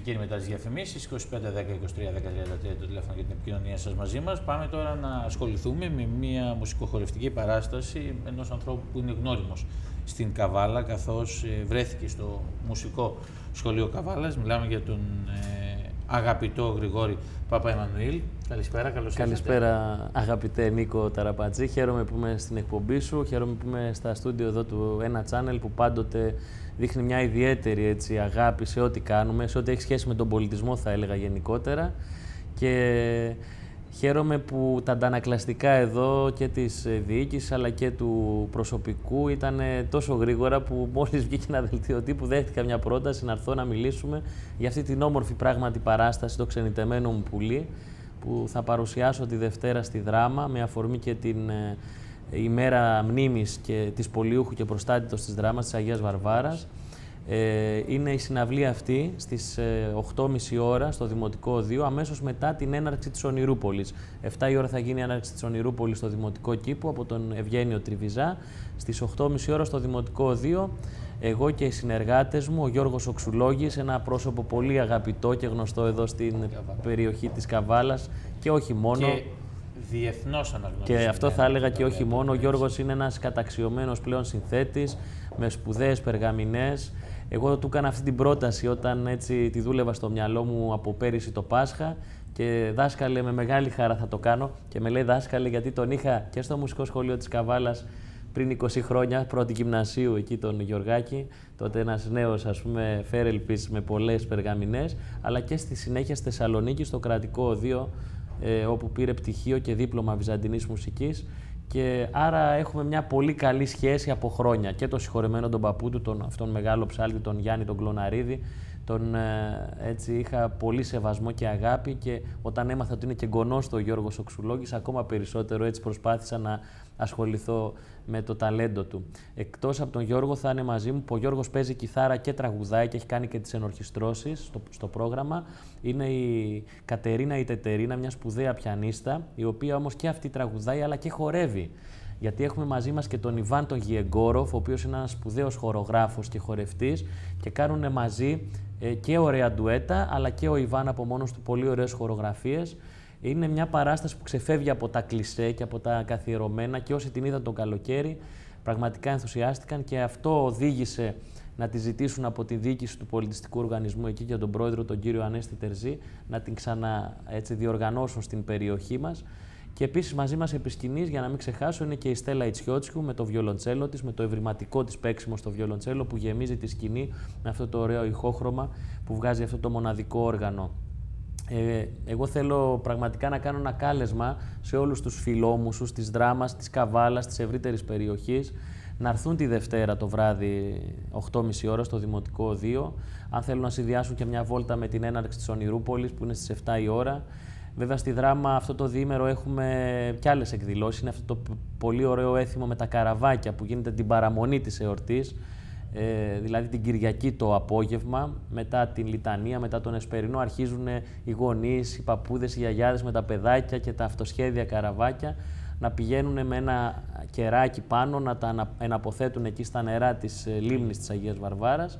Εκείνη μετά τι διαφημίσεις, 25 10 23 10 33 το τηλέφωνο για την επικοινωνία σας μαζί μας. Πάμε τώρα να ασχοληθούμε με μια μουσικοχορευτική παράσταση ενός ανθρώπου που είναι γνώριμος στην Καβάλα, καθώς ε, βρέθηκε στο μουσικό σχολείο Καβάλας. Μιλάμε για τον ε, αγαπητό Γρηγόρη Παπα-Εμμανουήλ. Καλησπέρα, καλώς ήρθατε. Καλησπέρα, αγαπητέ Νίκο Ταραπατζή. Χαίρομαι που είμαι στην εκπομπή σου. Χαίρομαι που είμαι στα στούντιο εδώ του ένα channel που πάντοτε δείχνει μια ιδιαίτερη έτσι, αγάπη σε ό,τι κάνουμε, σε ό,τι έχει σχέση με τον πολιτισμό, θα έλεγα γενικότερα. Και χαίρομαι που τα αντανακλαστικά εδώ και της διοίκησης αλλά και του προσωπικού ήταν τόσο γρήγορα που μόλις βγήκε ένα δελτίο τύπου δέχτηκα μια πρόταση να έρθω να μιλήσουμε για αυτή την όμορφη πράγματι παράσταση, το ξενιτεμένο μου πουλί, που θα παρουσιάσω τη Δευτέρα στη Δράμα με αφορμή και την ε, ημέρα μνήμης και της Πολιούχου και προστάτητος της δράμας της Αγίας Βαρβάρας. Ε, είναι η συναυλία αυτή στις 8.30 ε, ώρα στο Δημοτικό Οδείο, αμέσως μετά την έναρξη της Ονειρούπολης. 7 η ώρα θα γίνει η έναρξη της Ονειρούπολης στο Δημοτικό Κήπο από τον Ευγένιο Τριβιζά. Στις 8.30 ώρα στο Δημοτικό Οδείο εγώ και οι συνεργάτες μου, ο Γιώργος Οξουλόγης, ένα πρόσωπο πολύ αγαπητό και γνωστό εδώ στην περιοχή της Καβάλας και όχι μόνο. Και διεθνώς αναγνωρισμένο. Και αυτό θα έλεγα και όχι μόνο. Ο Γιώργος είναι ένας καταξιωμένος πλέον συνθέτης, με σπουδαίες περγαμηνές. Εγώ του έκανα αυτή την πρόταση όταν έτσι τη δούλευα στο μυαλό μου από πέρυσι το Πάσχα και δάσκαλε με μεγάλη χαρά θα το κάνω και με λέει δάσκαλε γιατί τον είχα και στο Μουσικό Σχολείο της Καβάλας πριν 20 χρόνια, πρώτη γυμνασίου εκεί τον Γιωργάκη, τότε ένας νέος ας πούμε φέρελπης με πολλές περγαμηνές, αλλά και στη συνέχεια στη Θεσσαλονίκη στο κρατικό οδείο ε, όπου πήρε πτυχίο και δίπλωμα βυζαντινής μουσικής και άρα έχουμε μια πολύ καλή σχέση από χρόνια. Και το συγχωρεμένο τον παππού του, τον, αυτόν μεγάλο ψάλτη, τον Γιάννη τον Κλωναρίδη, τον ε, έτσι είχα πολύ σεβασμό και αγάπη και όταν έμαθα ότι είναι και γονός του ο Γιώργος Οξουλόγης, ακόμα περισσότερο έτσι προσπάθησα να ασχοληθώ με το ταλέντο του. Εκτός από τον Γιώργο θα είναι μαζί μου, που ο Γιώργος παίζει κιθάρα και τραγουδάει και έχει κάνει και τις ενορχιστρώσεις στο, στο πρόγραμμα. Είναι η Κατερίνα η Τετερίνα, μια σπουδαία πιανίστα, η οποία όμως και αυτή τραγουδάει αλλά και χορεύει. Γιατί έχουμε μαζί μας και τον Ιβάν τον Γιεγκόροφ, ο οποίος είναι ένας σπουδαίος χορογράφος και χορευτής και κάνουν μαζί ε, και ωραία ντουέτα, αλλά και ο Ιβάν από μόνος του πολύ ωραίες χορογραφίες. Είναι μια παράσταση που ξεφεύγει από τα κλισέ και από τα καθιερωμένα και όσοι την είδαν το καλοκαίρι πραγματικά ενθουσιάστηκαν και αυτό οδήγησε να τη ζητήσουν από τη διοίκηση του πολιτιστικού οργανισμού εκεί και τον πρόεδρο, τον κύριο Ανέστη Τερζή, να την ξαναδιοργανώσουν στην περιοχή μας. Και επίσης μαζί μας επί σκηνής, για να μην ξεχάσω, είναι και η Στέλλα Ιτσιότσιου με το βιολοντσέλο της, με το ευρηματικό της παίξιμο στο βιολοντσέλο που γεμίζει τη σκηνή με αυτό το ωραίο ηχόχρωμα που βγάζει αυτό το μοναδικό όργανο. Ε, εγώ θέλω πραγματικά να κάνω ένα κάλεσμα σε όλους τους φιλόμουσους της δράμας, της καβάλας, της ευρύτερης περιοχής να έρθουν τη Δευτέρα το βράδυ 8.30 ώρα στο Δημοτικό Οδείο. Αν θέλουν να συνδυάσουν και μια βόλτα με την έναρξη της Ονειρούπολης που είναι στις 7 η ώρα. Βέβαια στη δράμα αυτό το διήμερο έχουμε και άλλες εκδηλώσεις. Είναι αυτό το πολύ ωραίο έθιμο με τα καραβάκια που γίνεται την παραμονή της εορτής ε, δηλαδή την Κυριακή το απόγευμα, μετά την Λιτανία, μετά τον Εσπερινό, αρχίζουν οι γονείς, οι παππούδες, οι γιαγιάδες με τα παιδάκια και τα αυτοσχέδια καραβάκια να πηγαίνουν με ένα κεράκι πάνω, να τα εναποθέτουν εκεί στα νερά της ε, λίμνης της Αγίας Βαρβάρας,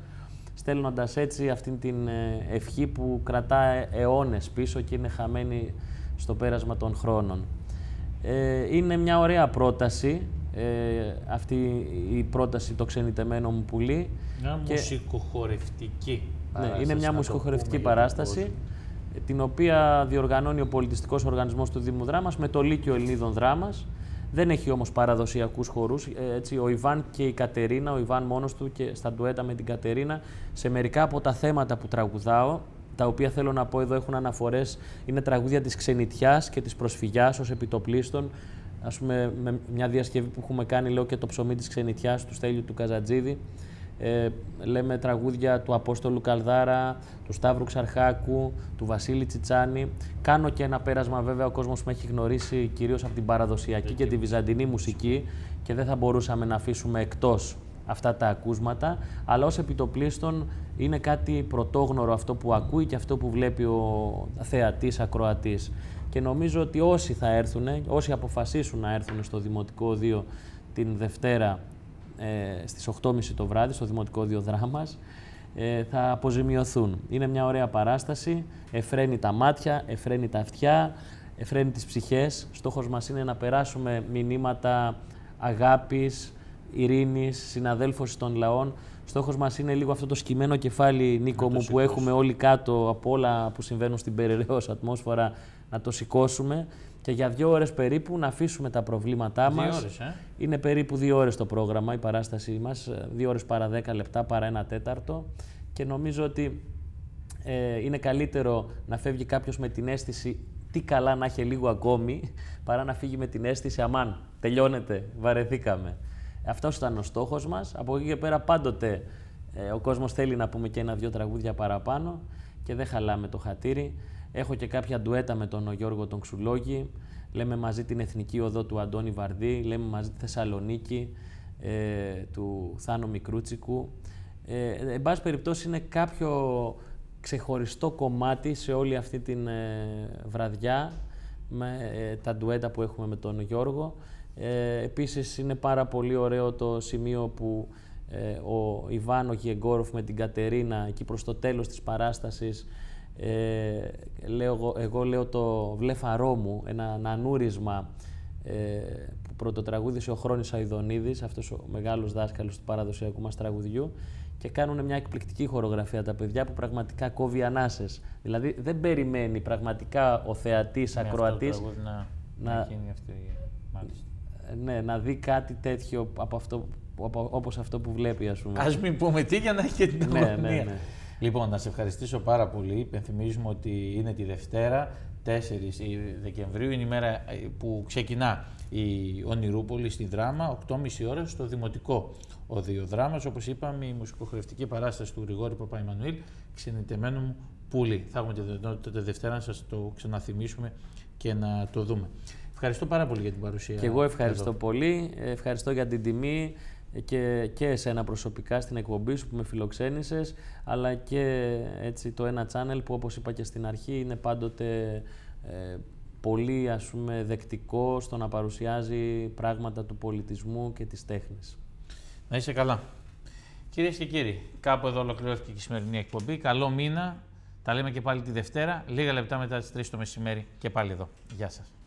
στέλνοντας έτσι αυτήν την ε, ευχή που κρατά αιώνες πίσω και είναι χαμένη στο πέρασμα των χρόνων. Ε, είναι μια ωραία πρόταση ε, αυτή η πρόταση το ξενιτεμένο μου πουλί. Μια και... μουσικοχορευτική παράσταση. Ναι, είναι μια μουσικοχορευτική παράσταση την οποία διοργανώνει ο πολιτιστικός οργανισμός του Δήμου Δράμας με το Λύκειο Ελληνίδων Δράμας. Δεν έχει όμως παραδοσιακούς χορούς. Ε, έτσι, ο Ιβάν και η Κατερίνα, ο Ιβάν μόνος του και στα ντουέτα με την Κατερίνα, σε μερικά από τα θέματα που τραγουδάω, τα οποία θέλω να πω εδώ έχουν αναφορές, είναι τραγούδια της ξενιτιάς και της προσφυγιάς ως επιτοπλίστων, ας πούμε, με μια διασκευή που έχουμε κάνει, λέω και το ψωμί της ξενιτιάς του Στέλιου του Καζατζίδη. Ε, λέμε τραγούδια του Απόστολου Καλδάρα, του Σταύρου Ξαρχάκου, του Βασίλη Τσιτσάνη. Κάνω και ένα πέρασμα βέβαια ο κόσμος με έχει γνωρίσει κυρίως από την παραδοσιακή και τη βυζαντινή μουσική και δεν θα μπορούσαμε να αφήσουμε εκτός αυτά τα ακούσματα, αλλά ως επιτοπλίστων είναι κάτι πρωτόγνωρο αυτό που ακούει και αυτό που βλέπει ο θεατής, ακροατής. Και νομίζω ότι όσοι θα έρθουν, όσοι αποφασίσουν να έρθουν στο Δημοτικό Οδείο την Δευτέρα ε, στις 8.30 το βράδυ, στο Δημοτικό Οδείο Δράμας, ε, θα αποζημιωθούν. Είναι μια ωραία παράσταση, εφραίνει τα μάτια, εφραίνει τα αυτιά, εφραίνει τις ψυχές. Στόχος μας είναι να περάσουμε μηνύματα αγάπης, ειρήνης, συναδέλφωσης των λαών. Στόχος μας είναι λίγο αυτό το σκυμμένο κεφάλι, Νίκο μου, που έχουμε όλοι κάτω από όλα που συμβαίνουν στην περιραίως ατμόσφαιρα, να το σηκώσουμε και για δύο ώρες περίπου να αφήσουμε τα προβλήματά Δύο μας. ώρες, ε. Είναι περίπου δύο ώρες το πρόγραμμα, η παράστασή μας, δύο ώρες παρά δέκα λεπτά, παρά ένα τέταρτο και νομίζω ότι ε, είναι καλύτερο να φεύγει κάποιος με την αίσθηση τι καλά να έχει λίγο ακόμη, παρά να φύγει με την αίσθηση αμάν, τελειώνεται, βαρεθήκαμε. Αυτός ήταν ο στόχος μας. Από εκεί και πέρα πάντοτε ε, ο κόσμος θέλει να πούμε και ένα-δυο τραγούδια παραπάνω και δεν χαλάμε το χατήρι. Έχω και κάποια ντουέτα με τον Γιώργο τον Ξουλόγη. Λέμε μαζί την Εθνική Οδό του Αντώνη Βαρδί, λέμε μαζί τη Θεσσαλονίκη ε, του Θάνο Μικρούτσικου. Ε, εν πάση περιπτώσει είναι κάποιο ξεχωριστό κομμάτι σε όλη αυτή την ε, βραδιά με ε, τα ντουέτα που έχουμε με τον Γιώργο. Ε, επίσης είναι πάρα πολύ ωραίο το σημείο που ε, ο Ιβάνο Γιεγκόροφ με την Κατερίνα εκεί προς το τέλος της παράστασης ε, λέω, εγώ- εγώ λέω το βλέφαρό μου, ένα νανούρισμα ε, που πρωτοτραγούδισε ο Χρόνης Αιδονίδης, αυτός ο μεγάλος δάσκαλος του παραδοσιακού μας τραγουδιού και κάνουν μια εκπληκτική χορογραφία τα παιδιά που πραγματικά κόβει ανάσες. Δηλαδή δεν περιμένει πραγματικά ο θεατής, Με αυτό το ακροατής τραγούδι να, να- να γίνει αυτή. Μάλιστα. ε, ναι, να δει κάτι τέτοιο από αυτό, από, όπως αυτό που βλέπει ας πούμε. Α μην πούμε τι για να έχει και την Ναι, αγωνία. ναι, ναι. Λοιπόν, να σε ευχαριστήσω πάρα πολύ. Υπενθυμίζουμε ότι είναι τη Δευτέρα, 4 Δεκεμβρίου, είναι η μέρα ε, που ξεκινά η Ονειρούπολη στη Δράμα, 8.30 ώρα στο Δημοτικό Οδείο Δράμας. Όπως είπαμε, η μουσικοχρευτική παράσταση του Γρηγόρη Παπαϊμανουήλ, ξενιτεμένο μου πουλί. Θα έχουμε τη δυνατότητα τη Δευτέρα να σας το ξαναθυμίσουμε και να το δούμε. Ευχαριστώ πάρα πολύ για την παρουσία. Και εγώ ευχαριστώ εδώ. πολύ. Ε, Ευχαριστώ για την τιμή και, και εσένα προσωπικά στην εκπομπή σου που με φιλοξένησες, αλλά και έτσι το ένα channel που όπως είπα και στην αρχή είναι πάντοτε ε, πολύ ας πούμε δεκτικό στο να παρουσιάζει πράγματα του πολιτισμού και της τέχνης. Να είσαι καλά. Κυρίες και κύριοι, κάπου εδώ ολοκληρώθηκε και η σημερινή εκπομπή. Καλό μήνα. Τα λέμε και πάλι τη Δευτέρα, λίγα λεπτά μετά τις 3 το μεσημέρι και πάλι εδώ. Γεια σας.